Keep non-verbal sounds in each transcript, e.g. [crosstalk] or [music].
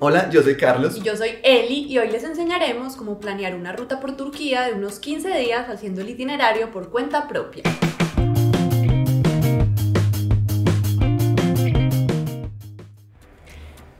Hola, yo soy Carlos. Y yo soy Eli y hoy les enseñaremos cómo planear una ruta por Turquía de unos 15 días haciendo el itinerario por cuenta propia.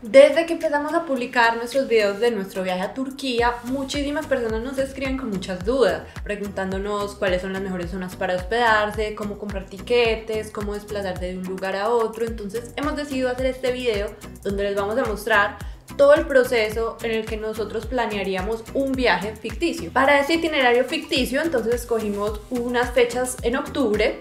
Desde que empezamos a publicar nuestros videos de nuestro viaje a Turquía, muchísimas personas nos escriben con muchas dudas, preguntándonos cuáles son las mejores zonas para hospedarse, cómo comprar tiquetes, cómo desplazarse de un lugar a otro. Entonces hemos decidido hacer este video donde les vamos a mostrar todo el proceso en el que nosotros planearíamos un viaje ficticio. Para ese itinerario ficticio, entonces escogimos unas fechas en octubre,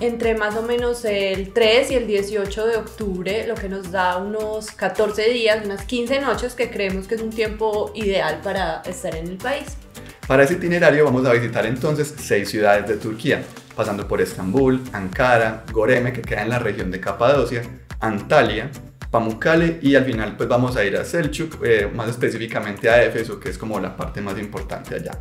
entre más o menos el 3 y el 18 de octubre, lo que nos da unos 14 días, unas 15 noches, que creemos que es un tiempo ideal para estar en el país. Para ese itinerario vamos a visitar entonces seis ciudades de Turquía, pasando por Estambul, Ankara, Goreme, que queda en la región de Capadocia, Antalya, Pamukkale y al final pues vamos a ir a Selçuk, eh, más específicamente a Éfeso, que es como la parte más importante allá.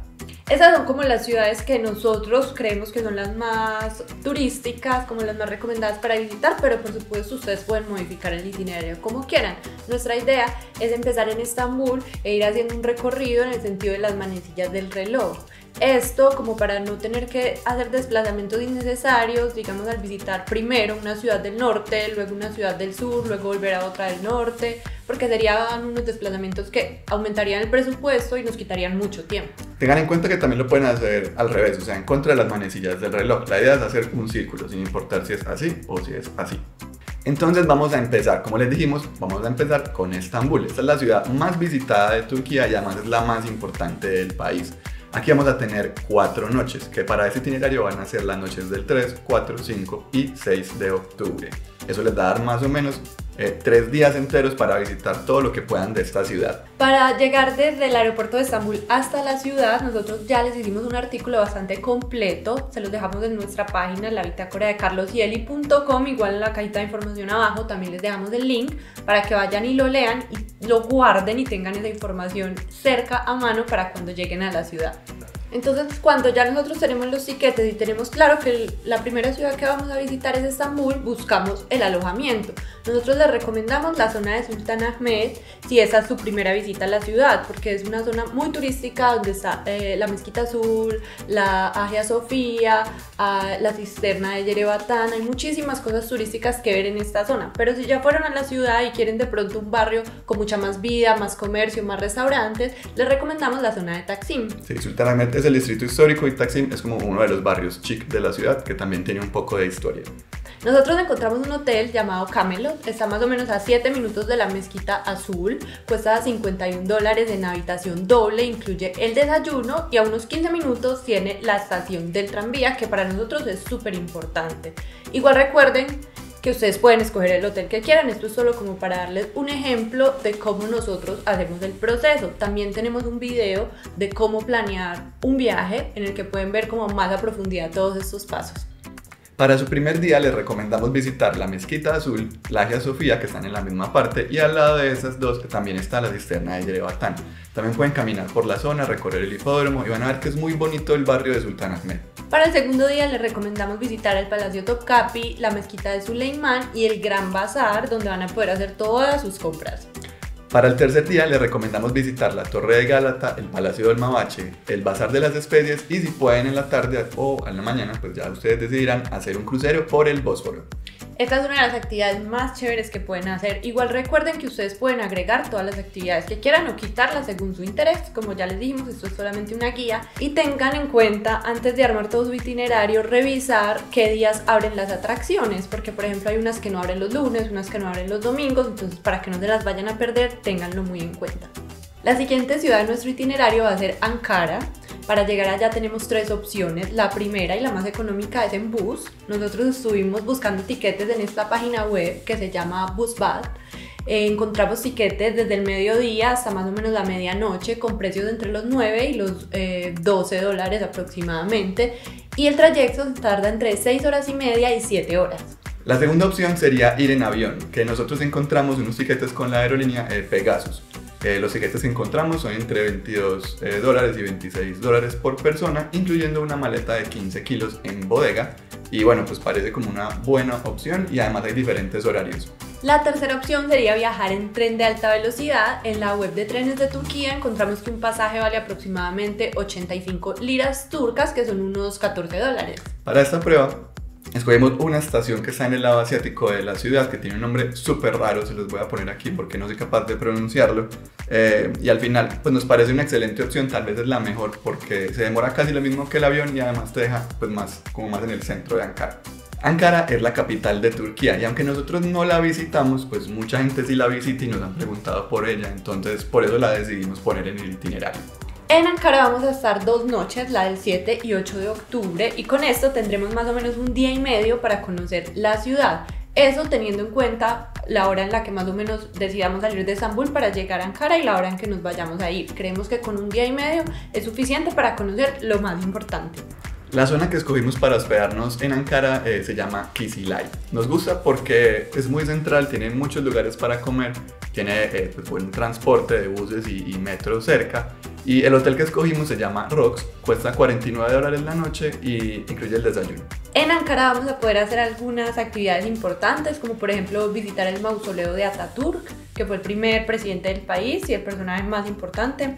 Esas son como las ciudades que nosotros creemos que son las más turísticas, como las más recomendadas para visitar, pero por supuesto ustedes pueden modificar el itinerario como quieran. Nuestra idea es empezar en Estambul e ir haciendo un recorrido en el sentido de las manecillas del reloj. Esto como para no tener que hacer desplazamientos innecesarios, digamos al visitar primero una ciudad del norte, luego una ciudad del sur, luego volver a otra del norte, porque serían unos desplazamientos que aumentarían el presupuesto y nos quitarían mucho tiempo. Tengan en cuenta que también lo pueden hacer al revés, o sea, en contra de las manecillas del reloj. La idea es hacer un círculo, sin importar si es así o si es así. Entonces vamos a empezar, como les dijimos, vamos a empezar con Estambul. Esta es la ciudad más visitada de Turquía y además es la más importante del país. Aquí vamos a tener cuatro noches, que para ese itinerario van a ser las noches del 3, 4, 5 y 6 de octubre. Eso les va a dar más o menos eh, tres días enteros para visitar todo lo que puedan de esta ciudad. Para llegar desde el aeropuerto de Estambul hasta la ciudad, nosotros ya les hicimos un artículo bastante completo. Se los dejamos en nuestra página, la bitácora de carlosyeli.com. Igual en la cajita de información abajo también les dejamos el link para que vayan y lo lean y lo guarden y tengan esa información cerca a mano para cuando lleguen a la ciudad. Entonces, cuando ya nosotros tenemos los tiquetes y tenemos claro que la primera ciudad que vamos a visitar es Estambul, buscamos el alojamiento. Nosotros les recomendamos la zona de Sultan Ahmed si esa es su primera visita a la ciudad, porque es una zona muy turística donde está eh, la Mezquita Azul, la Agia Sofía, ah, la cisterna de Yerebatán, hay muchísimas cosas turísticas que ver en esta zona. Pero si ya fueron a la ciudad y quieren de pronto un barrio con mucha más vida, más comercio, más restaurantes, les recomendamos la zona de Taksim. Sí, Sultan Ahmed es el distrito histórico y Taksim es como uno de los barrios chic de la ciudad que también tiene un poco de historia. Nosotros encontramos un hotel llamado Camelot, está más o menos a 7 minutos de la mezquita azul, cuesta 51 dólares en habitación doble, incluye el desayuno y a unos 15 minutos tiene la estación del tranvía, que para nosotros es súper importante. Igual recuerden que ustedes pueden escoger el hotel que quieran. Esto es solo como para darles un ejemplo de cómo nosotros hacemos el proceso. También tenemos un video de cómo planear un viaje en el que pueden ver como más a profundidad todos estos pasos. Para su primer día les recomendamos visitar la Mezquita Azul, la Hagia Sofía, que están en la misma parte, y al lado de esas dos también está la cisterna de Yerebatán. También pueden caminar por la zona, recorrer el hipódromo y van a ver que es muy bonito el barrio de Sultan Ahmed. Para el segundo día les recomendamos visitar el Palacio Topkapi, la mezquita de Suleiman y el Gran Bazar, donde van a poder hacer todas sus compras. Para el tercer día les recomendamos visitar la Torre de Gálata, el Palacio del Mabache, el Bazar de las Especies y si pueden en la tarde o en la mañana, pues ya ustedes decidirán hacer un crucero por el Bósforo. Esta es una de las actividades más chéveres que pueden hacer. Igual recuerden que ustedes pueden agregar todas las actividades que quieran o quitarlas según su interés. Como ya les dijimos, esto es solamente una guía. Y tengan en cuenta, antes de armar todo su itinerario, revisar qué días abren las atracciones. Porque, por ejemplo, hay unas que no abren los lunes, unas que no abren los domingos. Entonces, para que no se las vayan a perder, ténganlo muy en cuenta. La siguiente ciudad de nuestro itinerario va a ser Ankara. Para llegar allá tenemos tres opciones. La primera y la más económica es en bus. Nosotros estuvimos buscando tiquetes en esta página web que se llama Busbad. Eh, encontramos tiquetes desde el mediodía hasta más o menos la medianoche con precios entre los 9 y los 12 eh, dólares aproximadamente. Y el trayecto tarda entre 6 horas y media y 7 horas. La segunda opción sería ir en avión, que nosotros encontramos unos tiquetes con la aerolínea eh, Pegasus. Eh, los tiquetes que encontramos son entre 22 eh, dólares y 26 dólares por persona, incluyendo una maleta de 15 kilos en bodega. Y bueno, pues parece como una buena opción y además hay diferentes horarios. La tercera opción sería viajar en tren de alta velocidad. En la web de trenes de Turquía encontramos que un pasaje vale aproximadamente 85 liras turcas, que son unos 14 dólares. Para esta prueba, escogimos una estación que está en el lado asiático de la ciudad, que tiene un nombre súper raro, se los voy a poner aquí porque no soy capaz de pronunciarlo. Eh, y al final, pues nos parece una excelente opción, tal vez es la mejor porque se demora casi lo mismo que el avión y además te deja pues más, como más en el centro de Ankara. Ankara es la capital de Turquía y aunque nosotros no la visitamos, pues mucha gente sí la visita y nos han preguntado por ella, entonces por eso la decidimos poner en el itinerario. En Ankara vamos a estar dos noches, la del 7 y 8 de octubre, y con esto tendremos más o menos un día y medio para conocer la ciudad. Eso teniendo en cuenta la hora en la que más o menos decidamos salir de Estambul para llegar a Ankara y la hora en que nos vayamos a ir. Creemos que con un día y medio es suficiente para conocer lo más importante. La zona que escogimos para hospedarnos en Ankara eh, se llama Kisilay. Nos gusta porque es muy central, tiene muchos lugares para comer, tiene eh, pues, buen transporte de buses y, y metro cerca. Y el hotel que escogimos se llama Rox, cuesta 49 dólares la noche y incluye el desayuno. En Ankara vamos a poder hacer algunas actividades importantes, como por ejemplo visitar el mausoleo de Ataturk, que fue el primer presidente del país y el personaje más importante.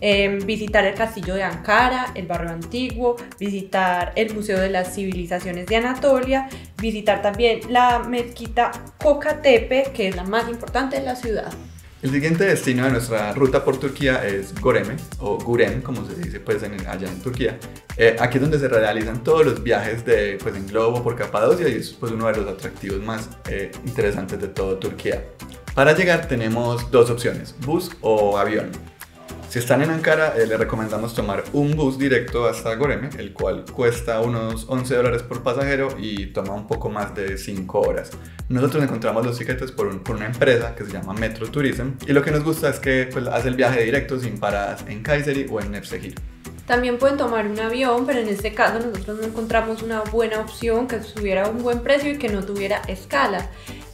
Eh, visitar el castillo de Ankara, el barrio antiguo, visitar el Museo de las Civilizaciones de Anatolia, visitar también la mezquita Kokatepe, que es la más importante de la ciudad. El siguiente destino de nuestra ruta por Turquía es Goreme, o Gurem, como se dice pues, en, allá en Turquía. Eh, aquí es donde se realizan todos los viajes de, pues, en globo por Capadocia y es pues, uno de los atractivos más eh, interesantes de toda Turquía. Para llegar tenemos dos opciones, bus o avión. Si están en Ankara, eh, les recomendamos tomar un bus directo hasta Goreme, el cual cuesta unos 11 dólares por pasajero y toma un poco más de 5 horas. Nosotros encontramos los tiquetes por, una empresa que se llama Metro Tourism y lo que nos gusta es que pues, hace el viaje directo sin paradas en Kayseri o en Nevşehir. También pueden tomar un avión, pero en este caso nosotros no encontramos una buena opción que tuviera un buen precio y que no tuviera escala.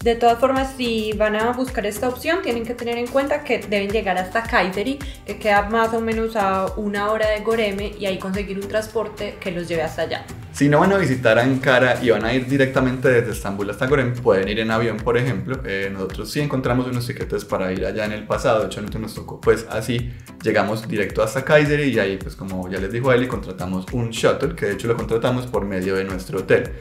De todas formas, si van a buscar esta opción, tienen que tener en cuenta que deben llegar hasta Kayseri, que queda más o menos a una hora de Goreme, y ahí conseguir un transporte que los lleve hasta allá. Si no van a visitar Ankara y van a ir directamente desde Estambul hasta Gorem, pueden ir en avión, por ejemplo. Eh, nosotros sí encontramos unos tiquetes para ir allá en el pasado, de hecho nos tocó pues así, llegamos directo hasta Kayseri y ahí pues como ya les dijo Eli, contratamos un shuttle, que de hecho lo contratamos por medio de nuestro hotel.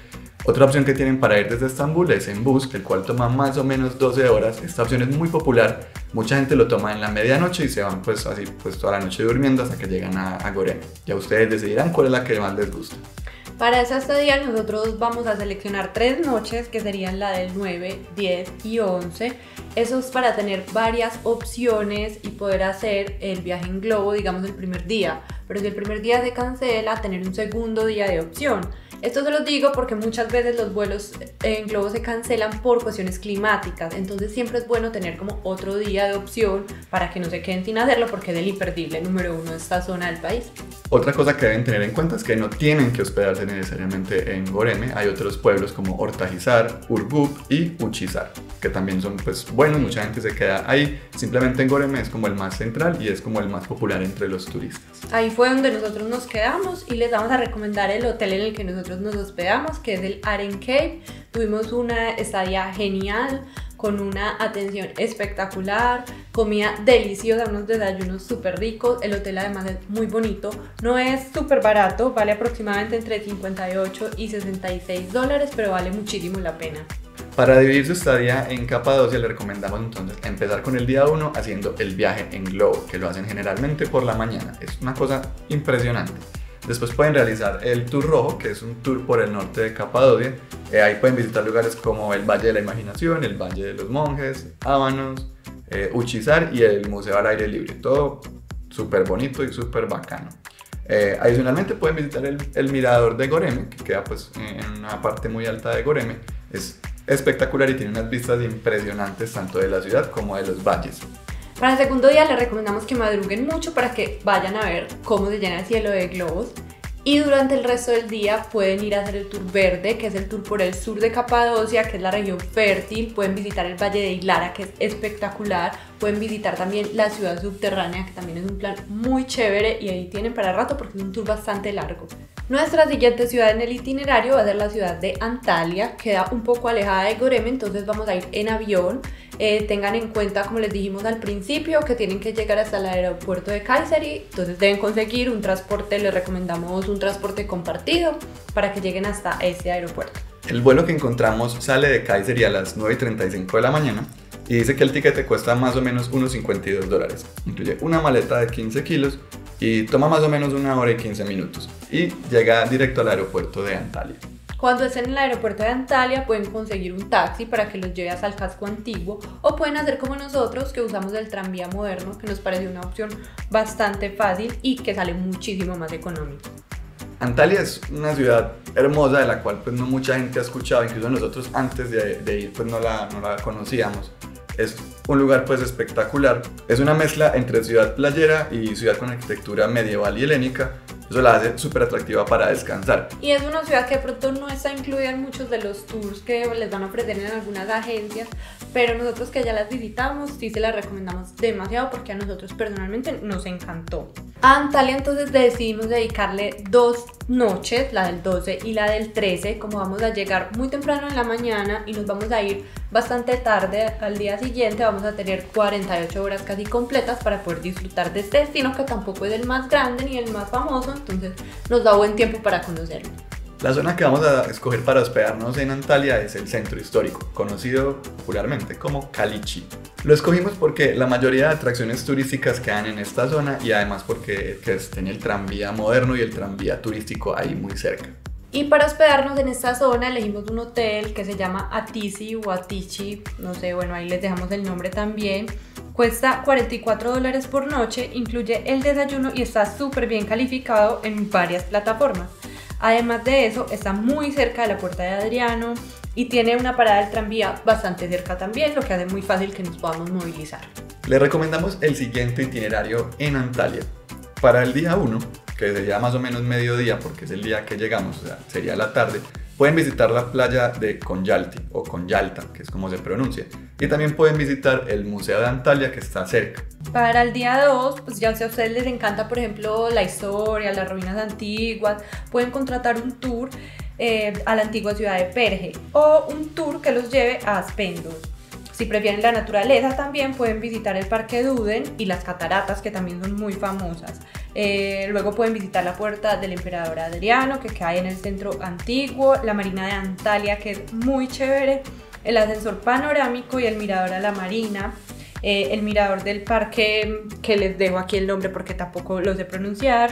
Otra opción que tienen para ir desde Estambul es en bus, el cual toma más o menos 12 horas. Esta opción es muy popular, mucha gente lo toma en la medianoche y se van pues así pues toda la noche durmiendo hasta que llegan a, a. Ya ustedes decidirán cuál es la que más les gusta. Para esa estadía nosotros vamos a seleccionar tres noches que serían la del 9, 10 y 11. Eso es para tener varias opciones y poder hacer el viaje en globo, digamos, el primer día. Pero si el primer día se cancela, tener un segundo día de opción. Esto se lo digo porque muchas veces los vuelos en globo se cancelan por cuestiones climáticas, entonces siempre es bueno tener como otro día de opción para que no se queden sin hacerlo porque es el imperdible número uno de esta zona del país. Otra cosa que deben tener en cuenta es que no tienen que hospedarse necesariamente en Goreme, hay otros pueblos como Ortajizar, Urgup y Uchizar, que también son pues buenos, mucha gente se queda ahí, simplemente en Goreme es como el más central y es como el más popular entre los turistas. Ahí fue donde nosotros nos quedamos y les vamos a recomendar el hotel en el que nosotros nos hospedamos, que es el Aren Cave. Tuvimos una estadía genial, con una atención espectacular, comida deliciosa, unos desayunos súper ricos. El hotel además es muy bonito, no es súper barato, vale aproximadamente entre 58 y 66 dólares, pero vale muchísimo la pena. Para dividir su estadía en Capadocia le recomendamos entonces empezar con el día 1 haciendo el viaje en globo, que lo hacen generalmente por la mañana. Es una cosa impresionante. Después pueden realizar el Tour Rojo, que es un tour por el norte de Capadocia. Eh, ahí pueden visitar lugares como el Valle de la Imaginación, el Valle de los Monjes, Ábanos, eh, Uchizar y el Museo al Aire Libre. Todo súper bonito y súper bacano. Eh, adicionalmente pueden visitar el, el, mirador de Goreme, que queda pues en una parte muy alta de Goreme. Es espectacular y tiene unas vistas impresionantes tanto de la ciudad como de los valles. Para el segundo día les recomendamos que madruguen mucho para que vayan a ver cómo se llena el cielo de globos. Y durante el resto del día pueden ir a hacer el tour verde, que es el tour por el sur de Capadocia, que es la región fértil. Pueden visitar el Valle de Hilara, que es espectacular. Pueden visitar también la ciudad subterránea, que también es un plan muy chévere y ahí tienen para rato porque es un tour bastante largo. Nuestra siguiente ciudad en el itinerario va a ser la ciudad de Antalya, queda un poco alejada de Goreme, entonces vamos a ir en avión. Eh, tengan en cuenta, como les dijimos al principio, que tienen que llegar hasta el aeropuerto de Kayseri, entonces deben conseguir un transporte, les recomendamos un transporte compartido para que lleguen hasta ese aeropuerto. El vuelo que encontramos sale de Kayseri a las 9.35 de la mañana y dice que el tiquete cuesta más o menos unos 52 dólares. Incluye una maleta de 15 kilos y toma más o menos una hora y 15 minutos y llega directo al aeropuerto de Antalya. Cuando estén en el aeropuerto de Antalya pueden conseguir un taxi para que los lleve hasta el casco antiguo o pueden hacer como nosotros que usamos el tranvía moderno que nos parece una opción bastante fácil y que sale muchísimo más económico. Antalya es una ciudad hermosa de la cual pues no mucha gente ha escuchado, incluso nosotros antes de, ir pues no la, no la conocíamos. Es un lugar pues espectacular. Es una mezcla entre ciudad playera y ciudad con arquitectura medieval y helénica. Eso la hace súper atractiva para descansar. Y es una ciudad que de pronto no está incluida en muchos de los tours que les van a ofrecer en algunas agencias, pero nosotros que ya las visitamos sí se las recomendamos demasiado porque a nosotros personalmente nos encantó. Antalya entonces decidimos dedicarle dos noches, la del 12 y la del 13, como vamos a llegar muy temprano en la mañana y nos vamos a ir bastante tarde al día siguiente, vamos a tener 48 horas casi completas para poder disfrutar de este destino que tampoco es el más grande ni el más famoso, entonces nos da buen tiempo para conocerlo. La zona que vamos a escoger para hospedarnos en Antalya es el centro histórico, conocido popularmente como Kalichi. Lo escogimos porque la mayoría de atracciones turísticas quedan en esta zona y además porque tiene el tranvía moderno y el tranvía turístico ahí muy cerca. Y para hospedarnos en esta zona elegimos un hotel que se llama Atisi o Atichi, no sé, bueno, ahí les dejamos el nombre también. Cuesta 44 dólares por noche, incluye el desayuno y está súper bien calificado en varias plataformas. Además de eso, está muy cerca de la Puerta de Adriano y tiene una parada del tranvía bastante cerca también, lo que hace muy fácil que nos podamos movilizar. Le recomendamos el siguiente itinerario en Antalya. Para el día 1, que sería más o menos mediodía porque es el día que llegamos, o sea, sería la tarde, pueden visitar la playa de Conyalti o Conyalta, que es como se pronuncia, y también pueden visitar el Museo de Antalya que está cerca. Para el día 2, pues ya si a ustedes les encanta, por ejemplo, la historia, las ruinas antiguas, pueden contratar un tour eh, a la antigua ciudad de Perge o un tour que los lleve a Aspendos. Si prefieren la naturaleza también pueden visitar el Parque Duden y las cataratas que también son muy famosas. Eh, luego pueden visitar la puerta del emperador Adriano que cae en el centro antiguo, la marina de Antalya que es muy chévere, el ascensor panorámico y el mirador a la marina. Eh, el mirador del parque, que les dejo aquí el nombre porque tampoco lo sé pronunciar.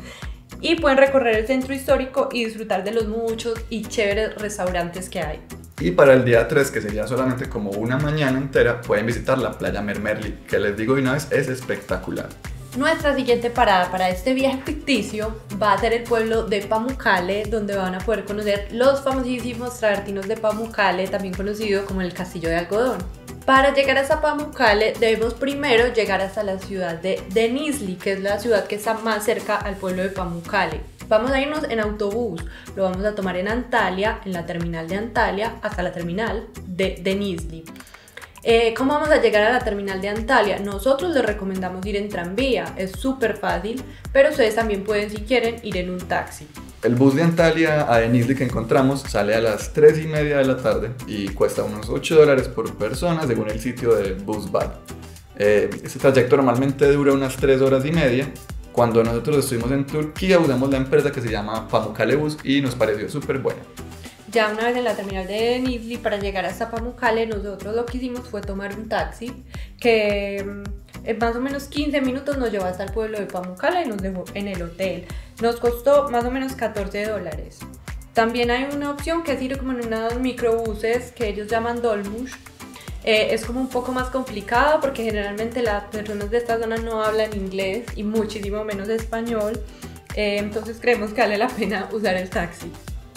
[laughs] y pueden recorrer el centro histórico y disfrutar de los muchos y chéveres restaurantes que hay. Y para el día 3, que sería solamente como una mañana entera, pueden visitar la playa Mermerli, que les digo de una vez es espectacular. Nuestra siguiente parada para este viaje ficticio va a ser el pueblo de Pamukkale, donde van a poder conocer los famosísimos travertinos de Pamukkale, también conocido como el castillo de algodón. Para llegar a Pamukkale debemos primero llegar hasta la ciudad de Denizli, que es la ciudad que está más cerca al pueblo de Pamukkale. Vamos a irnos en autobús, lo vamos a tomar en Antalya, en la terminal de Antalya, hasta la terminal de Denizli. Eh, ¿Cómo vamos a llegar a la terminal de Antalya? Nosotros les recomendamos ir en tranvía, es súper fácil, pero ustedes también pueden, si quieren, ir en un taxi. El bus de Antalya a Denizli que encontramos sale a las 3 y media de la tarde y cuesta unos 8 dólares por persona según el sitio de BusBad. Eh, este trayecto normalmente dura unas 3 horas y media cuando nosotros estuvimos en Turquía usamos la empresa que se llama Pamukkale Bus y nos pareció súper buena. Ya una vez en la terminal de Nizli, para llegar hasta Pamukkale, nosotros lo que hicimos fue tomar un taxi que mm, en más o menos 15 minutos nos llevó hasta el pueblo de Pamukkale y nos dejó en el hotel. Nos costó más o menos 14 dólares. También hay una opción que es ir como en unos microbuses que ellos llaman Dolmush, eh, es como un poco más complicado porque generalmente las personas de esta zona no hablan inglés y muchísimo menos español. Eh, entonces creemos que vale la pena usar el taxi.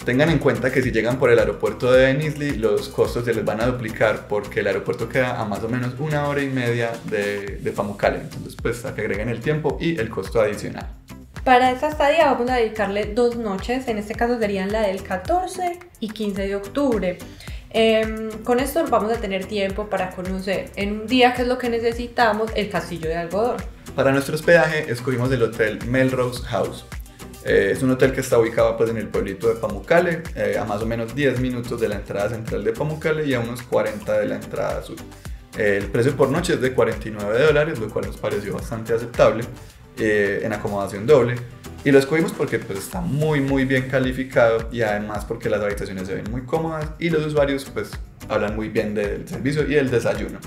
Tengan en cuenta que si llegan por el aeropuerto de Denizli, los costos se les van a duplicar porque el aeropuerto queda a más o menos una hora y media de, de Pamukkale. Entonces, pues a que agreguen el tiempo y el costo adicional. Para esta estadía vamos a dedicarle dos noches, en este caso serían la del 14 y 15 de octubre. Em, con esto vamos a tener tiempo para conocer en un día, que es lo que necesitamos, el castillo de algodón. Para nuestro hospedaje escogimos el hotel Melrose House. Eh, es un hotel que está ubicado pues, en el pueblito de Pamukkale, eh, a más o menos 10 minutos de la entrada central de Pamukkale y a unos 40 de la entrada sur. Eh, el precio por noche es de 49 dólares, lo cual nos pareció bastante aceptable en acomodación doble. Y lo escogimos porque pues, está muy muy bien calificado y además porque las habitaciones se ven muy cómodas y los usuarios pues hablan muy bien del servicio y del desayuno.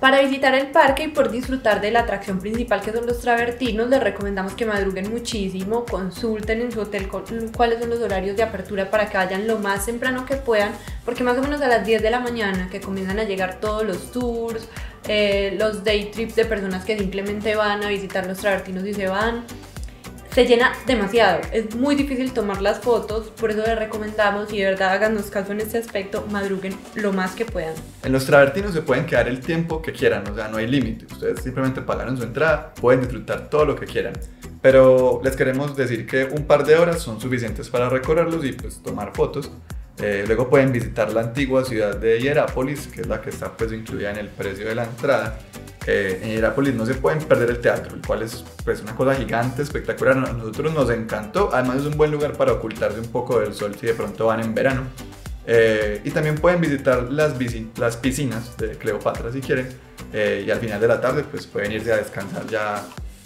Para visitar el parque y por disfrutar de la atracción principal que son los travertinos, les recomendamos que madruguen muchísimo, consulten en su hotel cuáles son los horarios de apertura para que vayan lo más temprano que puedan, porque más o menos a las 10 de la mañana que comienzan a llegar todos los tours, eh, los day trips de personas que simplemente van a visitar los travertinos y se van, se llena demasiado. Es muy difícil tomar las fotos, por eso les recomendamos y de verdad háganos caso en este aspecto, madruguen lo más que puedan. En los travertinos se pueden quedar el tiempo que quieran, o sea, no hay límite. Ustedes simplemente pagaron su entrada, pueden disfrutar todo lo que quieran. Pero les queremos decir que un par de horas son suficientes para recorrerlos y pues tomar fotos. Eh, luego pueden visitar la antigua ciudad de Hierápolis, que es la que está pues incluida en el precio de la entrada. Eh, en Hierápolis no se pueden perder el teatro, el cual es pues, una cosa gigante, espectacular. A nosotros nos encantó, además es un buen lugar para ocultarse un poco del sol si de pronto van en verano. Eh, y también pueden visitar las, las piscinas de Cleopatra si quieren. Eh, y al final de la tarde pues pueden irse a descansar ya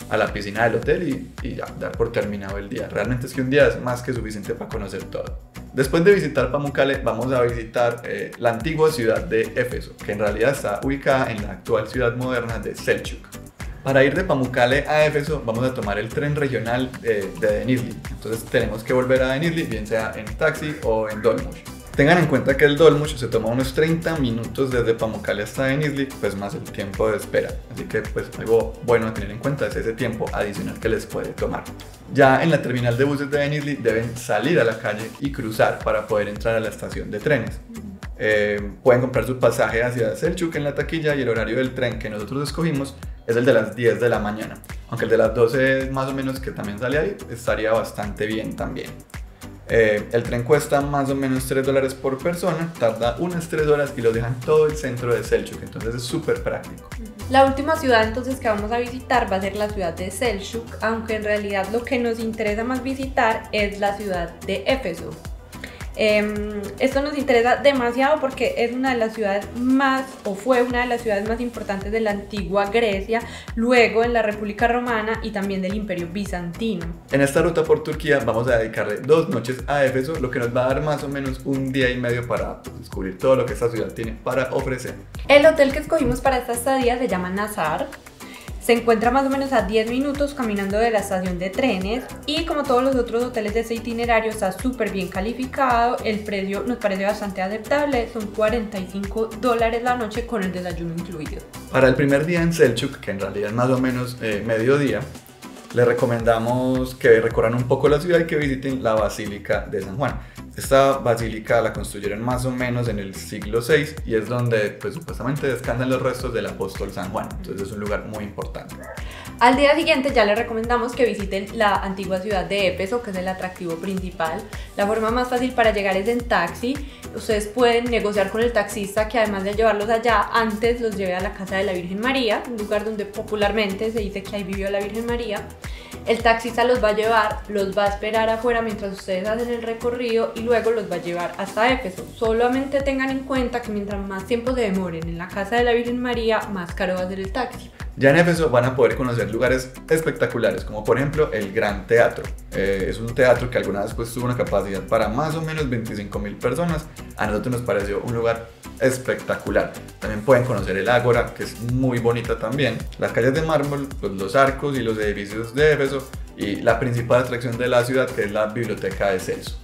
a la piscina del hotel y, y ya dar por terminado el día. Realmente es que un día es más que suficiente para conocer todo. Después de visitar Pamukkale, vamos a visitar eh, la antigua ciudad de Éfeso, que en realidad está ubicada en la actual ciudad moderna de Selçuk. Para ir de Pamukkale a Éfeso, vamos a tomar el tren regional de Denizli. Entonces tenemos que volver a Denizli, bien sea en taxi o en dolmush. Tengan en cuenta que el Dolmush se toma unos 30 minutos desde Pamukkale hasta Denizli, pues más el tiempo de espera. Así que pues algo bueno a tener en cuenta es ese tiempo adicional que les puede tomar. Ya en la terminal de buses de Denizli deben salir a la calle y cruzar para poder entrar a la estación de trenes. Eh, pueden comprar su pasaje hacia Selchuk en la taquilla y el horario del tren que nosotros escogimos es el de las 10 de la mañana. Aunque el de las 12 más o menos que también sale ahí, estaría bastante bien también. Eh, el tren cuesta más o menos 3 dólares por persona, tarda unas 3 horas y lo dejan todo el centro de Selchuk, entonces es súper práctico. La última ciudad entonces que vamos a visitar va a ser la ciudad de Selchuk, aunque en realidad lo que nos interesa más visitar es la ciudad de Éfeso. Em, esto nos interesa demasiado porque es una de las ciudades más, o fue una de las ciudades más importantes de la antigua Grecia, luego en la República Romana y también del Imperio Bizantino. En esta ruta por Turquía vamos a dedicarle dos noches a Éfeso, lo que nos va a dar más o menos un día y medio para descubrir todo lo que esta ciudad tiene para ofrecer. El hotel que escogimos para esta estadía se llama Nazar. Se encuentra más o menos a 10 minutos caminando de la estación de trenes y como todos los otros hoteles de ese itinerario está súper bien calificado, el precio nos parece bastante aceptable, son 45 dólares la noche con el desayuno incluido. Para el primer día en Selchuk, que en realidad es más o menos eh, mediodía, les recomendamos que recorran un poco la ciudad y que visiten la Basílica de San Juan. Esta basílica la construyeron más o menos en el siglo VI y es donde pues, supuestamente descansan los restos del apóstol San Juan. Entonces es un lugar muy importante. Al día siguiente ya les recomendamos que visiten la antigua ciudad de Épeso, que es el atractivo principal. La forma más fácil para llegar es en taxi. Ustedes pueden negociar con el taxista que además de llevarlos allá, antes los lleve a la casa de la Virgen María, un lugar donde popularmente se dice que ahí vivió la Virgen María. El taxista los va a llevar, los va a esperar afuera mientras ustedes hacen el recorrido y luego los va a llevar hasta Éfeso. Solamente tengan en cuenta que mientras más tiempo se demoren en la casa de la Virgen María, más caro va a ser el taxi. Ya en Éfeso van a poder conocer lugares espectaculares, como por ejemplo el Gran Teatro. Eh, es un teatro que alguna vez pues, tuvo una capacidad para más o menos 25 mil personas. A nosotros nos pareció un lugar espectacular. También pueden conocer el Ágora, que es muy bonita también. Las calles de mármol, pues, los arcos y los edificios de Éfeso. Y la principal atracción de la ciudad, que es la Biblioteca de Celso.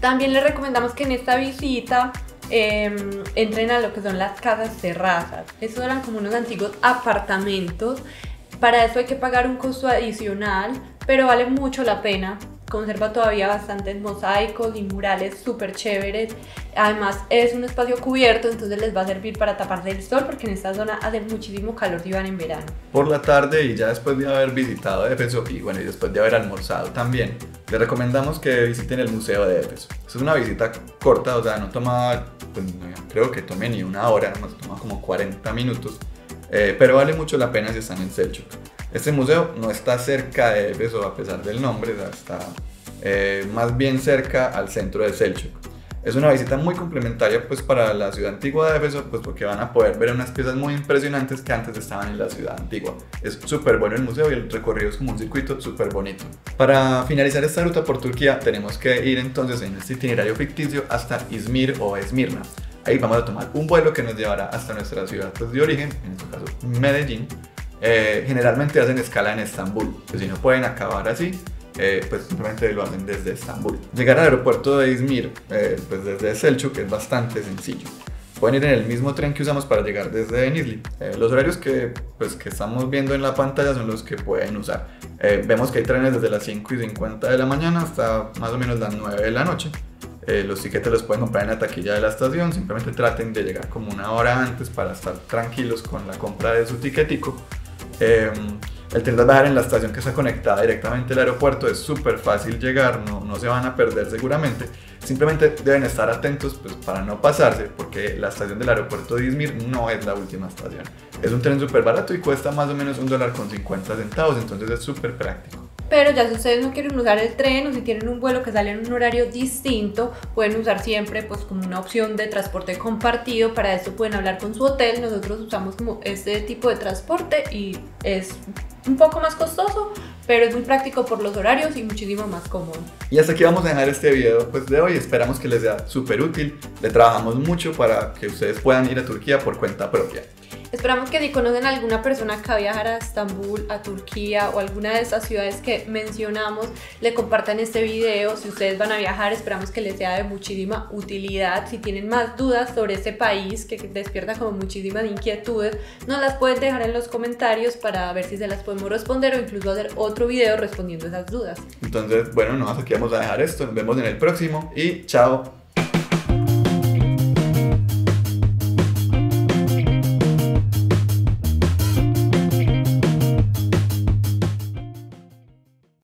También les recomendamos que en esta visita Em, entren a lo que son las casas terrazas. Estos eran como unos antiguos apartamentos. Para eso hay que pagar un costo adicional, pero vale mucho la pena conserva todavía bastantes mosaicos y murales súper chéveres. Además es un espacio cubierto, entonces les va a servir para tapar del sol porque en esta zona hace muchísimo calor si van en verano. Por la tarde y ya después de haber visitado Éfeso y bueno, y después de haber almorzado también, les recomendamos que visiten el Museo de Éfeso. Es una visita corta, o sea, no toma, pues, creo que tome ni una hora, nos toma como 40 minutos, eh, pero vale mucho la pena si están en Selchuk. Este museo no está cerca de Éfeso a pesar del nombre, está eh, más bien cerca al centro de Selchuk. Es una visita muy complementaria pues para la ciudad antigua de Éfeso, pues porque van a poder ver unas piezas muy impresionantes que antes estaban en la ciudad antigua. Es súper bueno el museo y el recorrido es como un circuito súper bonito. Para finalizar esta ruta por Turquía tenemos que ir entonces en este itinerario ficticio hasta Izmir o Esmirna. Ahí vamos a tomar un vuelo que nos llevará hasta nuestra ciudad pues, de origen, en este caso Medellín, eh, generalmente hacen escala en Estambul. Pues si no pueden acabar así, eh, pues simplemente lo hacen desde Estambul. Llegar al aeropuerto de Izmir, eh, pues desde Selçuk es bastante sencillo. Pueden ir en el mismo tren que usamos para llegar desde Denizli. los horarios que, pues, que estamos viendo en la pantalla son los que pueden usar. vemos que hay trenes desde las 5 y 50 de la mañana hasta más o menos las 9 de la noche. los tiquetes los pueden comprar en la taquilla de la estación. Simplemente traten de llegar como una hora antes para estar tranquilos con la compra de su tiquetico. Em, el tren de bajar en la estación que está conectada directamente al aeropuerto es súper fácil llegar, no, no, se van a perder seguramente. Simplemente deben estar atentos pues, para no pasarse, porque la estación del aeropuerto de Izmir no es la última estación. Es un tren súper barato y cuesta más o menos un dólar con 50 centavos, entonces es súper práctico. Pero ya si ustedes no quieren usar el tren o si tienen un vuelo que sale en un horario distinto, pueden usar siempre pues como una opción de transporte compartido. Para esto pueden hablar con su hotel. Nosotros usamos como este tipo de transporte y es un poco más costoso, pero es muy práctico por los horarios y muchísimo más cómodo. Y hasta aquí vamos a dejar este video pues, de hoy. Esperamos que les sea súper útil. Le trabajamos mucho para que ustedes puedan ir a Turquía por cuenta propia. Esperamos que si conocen a alguna persona que va a viajar a Estambul, a Turquía o alguna de estas ciudades que mencionamos, le compartan este video. Si ustedes van a viajar, esperamos que les sea de muchísima utilidad. Si tienen más dudas sobre este país que despierta como muchísimas inquietudes, nos las pueden dejar en los comentarios para ver si se las podemos responder o incluso hacer otro video respondiendo esas dudas. Entonces, bueno, no, aquí vamos a dejar esto. Nos vemos en el próximo y chao.